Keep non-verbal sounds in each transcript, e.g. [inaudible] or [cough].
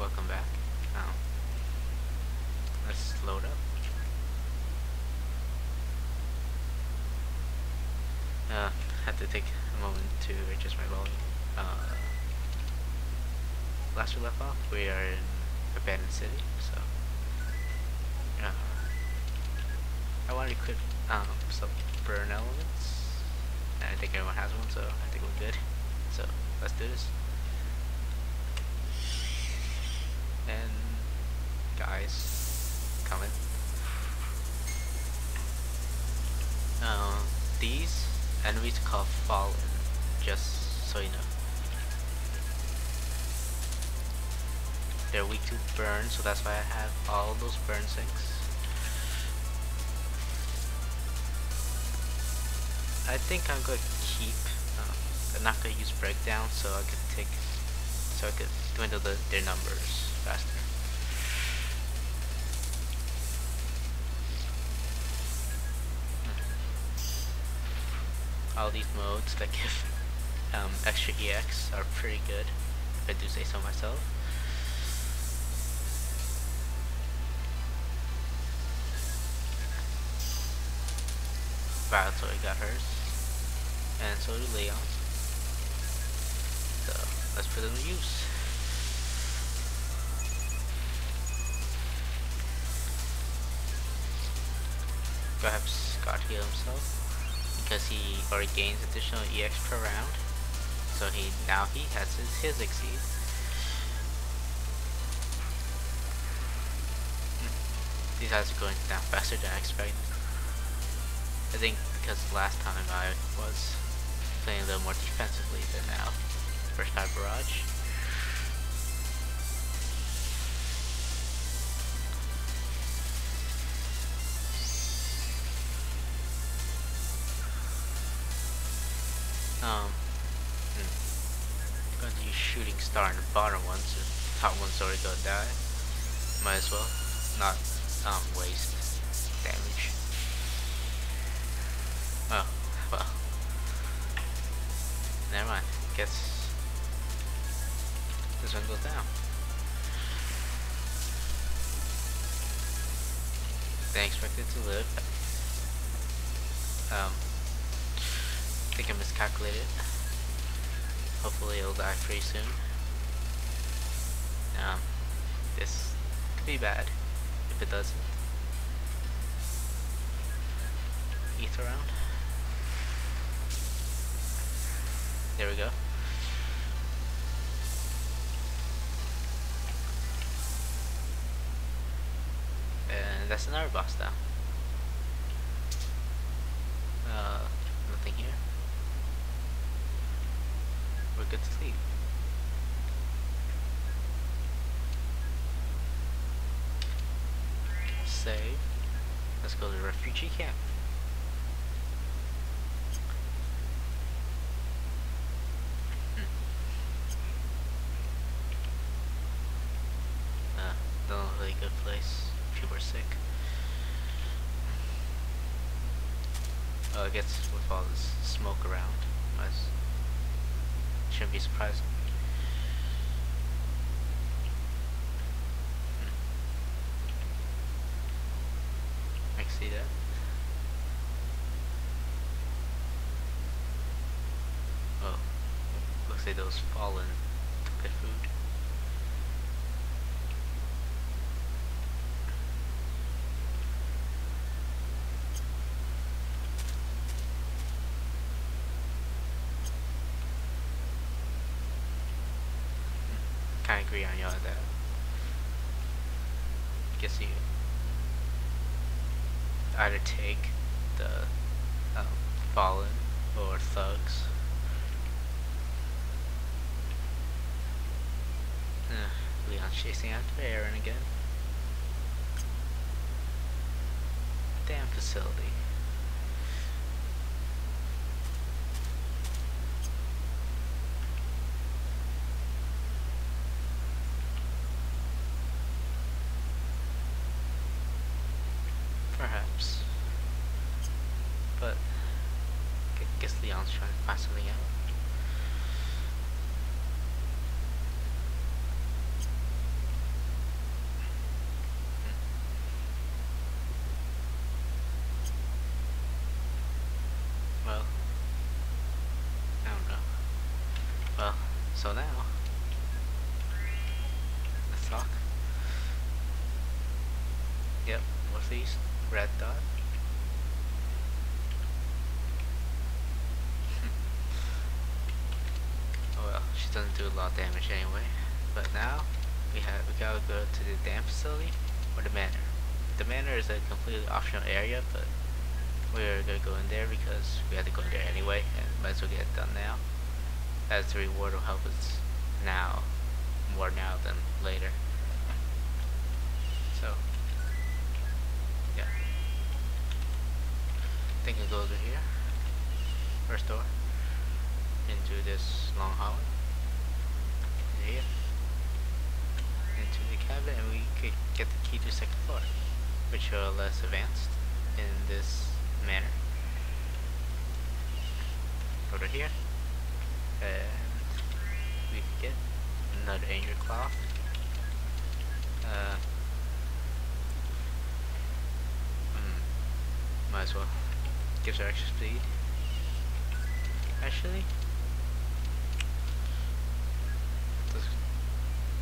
welcome back. Um, let's load up. Uh, had to take a moment to adjust my volume. Uh, last we left off, we are in Abandoned City, so uh, I want to equip um, some burn elements. I think everyone has one, so I think we're good. So let's do this. And guys, comment. Uh, these enemies called Fallen, just so you know. They're weak to burn, so that's why I have all those burn syncs. I think I'm gonna keep. Uh, I'm not gonna use breakdown, so I could take, so I could dwindle the, their numbers faster. All these modes that give um, extra EX are pretty good, if I do say so myself. Valatory got hers, and so did Leon. So let's put them to use. Perhaps Scott heal himself because he already gains additional EX per round. So he now he has his his exceed. Hmm. These guys are going down faster than I expected. I think because last time I was playing a little more defensively than now. First time barrage. The bottom one, so top one's already gonna die. Might as well not um waste damage. Oh, well. Never mind. Guess this one goes down. They expected to live. Um, I think I miscalculated. Hopefully it'll die pretty soon. Be bad if it doesn't. Eat around. There we go. And that's another boss down. Uh, nothing here. We're good to sleep. Save. Let's go to the refugee camp. Uh, not a really good place you were sick. Oh, it gets with all this smoke around. Nice. Shouldn't be surprising. Hmm. I can see that. Oh, looks like those fallen their food. kind of agree on y'all that. Guess you either take the um, fallen or thugs. Uh, Leon's chasing after Aaron again. Damn facility. Perhaps. But I guess Leon's trying to find something out. So now, let's talk. Yep, northeast, red dot. [laughs] oh well, she doesn't do a lot of damage anyway. But now, we have we gotta go to the dam facility or the manor. The manor is a completely optional area, but we're gonna go in there because we had to go in there anyway, and might as well get it done now. As the reward will help us now, more now than later. So, yeah. I think I'll go over here, first door, into this long hallway, here, into the cabinet, and we could get the key to the second floor, which are less advanced in this manner. Over here. And we can get another angel cloth. Uh, hmm, might as well. Gives her extra speed. Actually,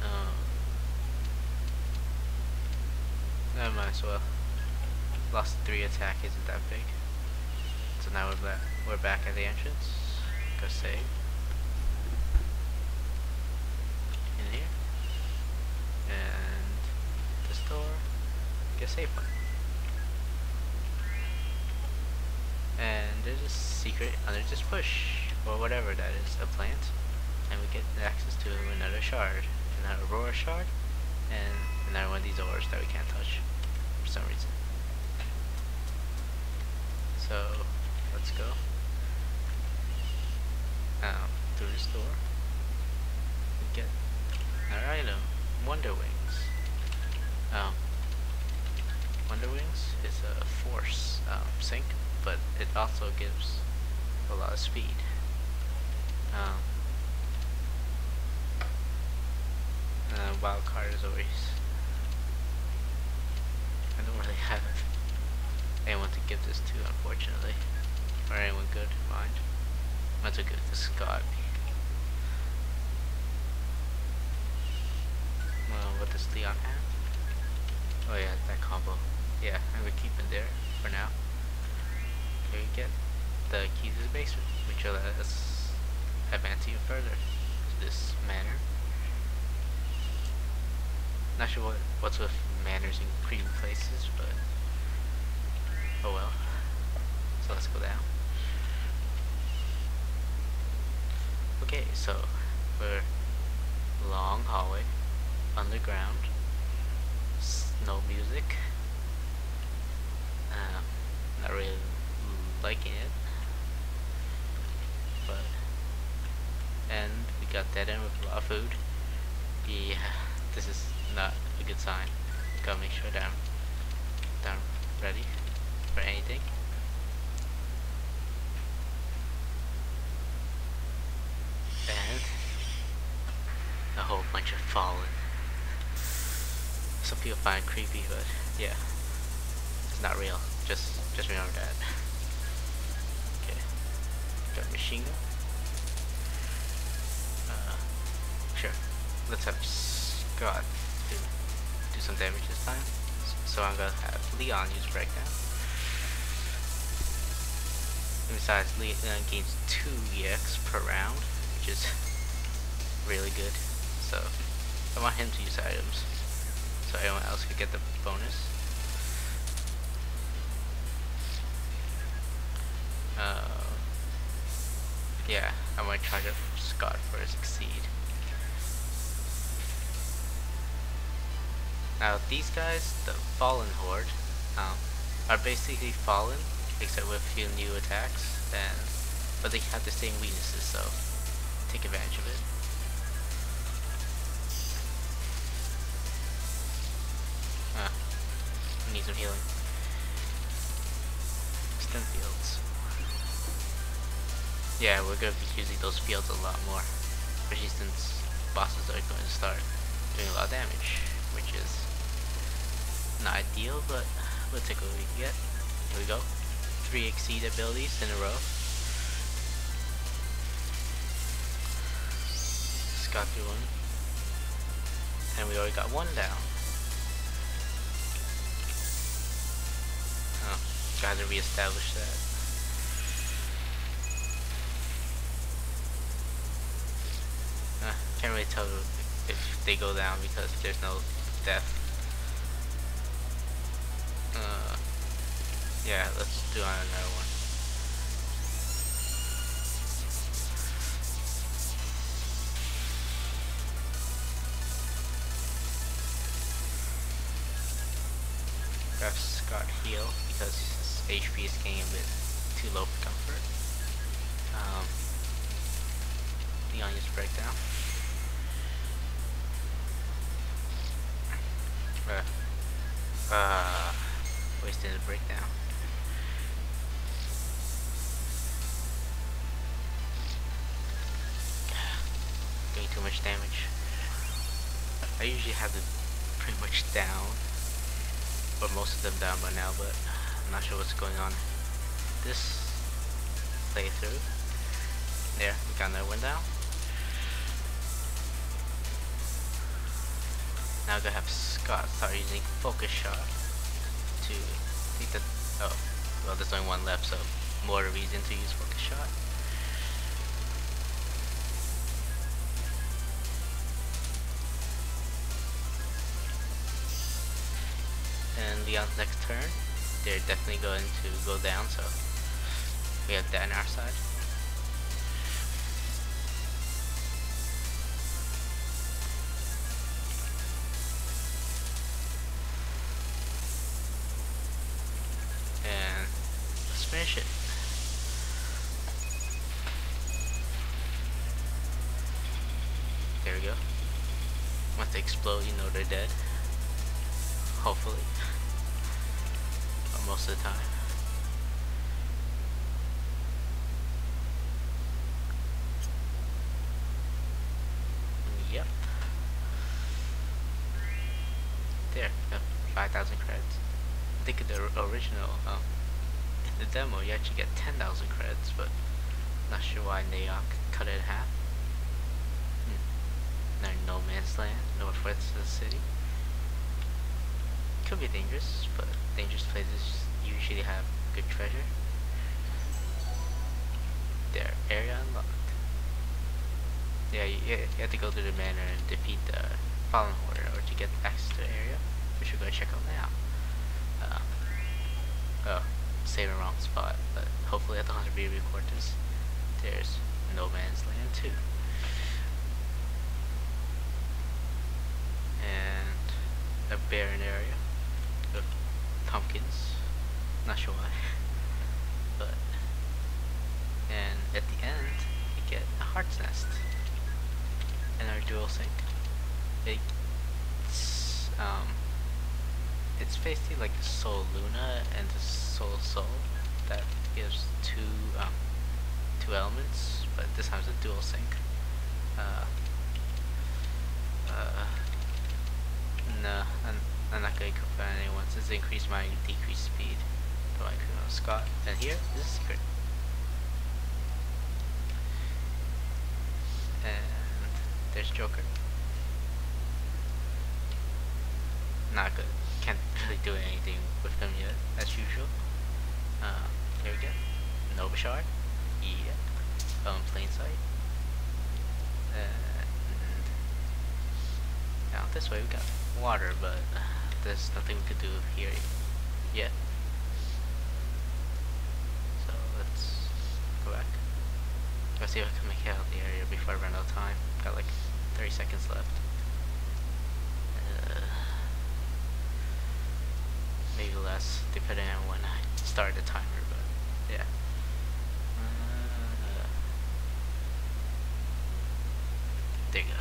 uh, I might as well. Lost three attack isn't that big. So now we're back. We're back at the entrance. Go save. In here. And this door. Save point. And there's a secret under this bush. Or whatever that is. A plant. And we get access to another shard. Another aurora shard. And another one of these ores that we can't touch. For some reason. So let's go. Um, through this door. We get our item, Wonder Wings. Um, Wonder Wings is a force um, sync, but it also gives a lot of speed. Um, wild card is always. I don't really have anyone to give this to, unfortunately. Or anyone good, mind. Might as well give this God. Well, what does Leon have? Oh yeah, that combo. Yeah, I'm gonna keep it there for now. Okay, we get the keys to the basement, which will let us advance even further to this manor. Not sure what, what's with manners in creepy places, but Oh well. So let's go down. Okay, so we're long hallway, underground, snow music. Um, not really liking it, but and we got that in with a lot of food. Yeah, [laughs] this is not a good sign. Gotta make sure that I'm, that I'm ready for anything. And a whole bunch of fallen. People find creepy, but yeah, it's not real. Just, just remember that. Okay, got machine gun. Uh, sure. Let's have Scott do do some damage this time. So I'm gonna have Leon use breakdown. Besides, Leon gains 2 EX per round, which is really good. So, I want him to use items, so everyone else could get the bonus. Uh, yeah, I might charge up Scott for a succeed. Now, these guys, the Fallen Horde, um, are basically Fallen except with a few new attacks, and but they have the same weaknesses, so take advantage of it. Need some healing. Stem fields. Yeah, we're going to be using those fields a lot more, especially since bosses are going to start doing a lot of damage, which is not ideal, but we'll take what we can get. Here we go three exceed abilities in a row. one. And we already got one down. Oh, gotta reestablish that. Uh, can't really tell if they go down because there's no death. Uh, yeah, let's do another one. Ref's got heal because HP is getting a bit too low for comfort. Um, onions just breakdown. Uh, uh, wasted a breakdown. [sighs] Doing too much damage. I usually have them pretty much down or most of them down by now, but I'm not sure what's going on this playthrough. There, we got another down. Now I'm gonna have Scott start using focus shot to take the oh well there's only one left so more reason to use focus shot. And Leon's next turn, they're definitely going to go down, so we have that on our side. And let's finish it. There we go. Once they explode, you know they're dead. Hopefully most of the time. Yep. There, 5,000 credits. I think in the original, um, in the demo, you actually get 10,000 credits, but not sure why Neok cut it in half. Hmm. No man's land, northwest of the city could be dangerous, but dangerous places usually have good treasure. There, area unlocked. Yeah, you, you have to go to the manor and defeat the Fallen Horde or to get access to the area, which we're going to check out now. Um, oh, saving wrong spot, but hopefully I don't have to re-record this. There's No Man's Land too. And a barren area pumpkins. Not sure why. But and at the end you get a heart's nest. And our dual sync. It's um it's basically like the Soul Luna and the Soul Soul that gives two um two elements, but this time it's a dual sync. Uh, uh, no, I'm not going to confirm anyone since increase my decreased speed. So I click on Scott. And here is a secret. And there's Joker. Not good. Can't really do anything with them yet, as usual. Uh, here we go. Nova Shard. Yeah. Um, plain sight. And now this way we got water, but there's nothing could do here yet. So let's go back. Let's see if I can make it out of the area before I run out of time. Got like 30 seconds left. Uh, maybe less, depending on when I start the timer, but yeah. Uh, there you go.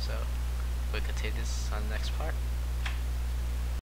So, we continue this on the next part.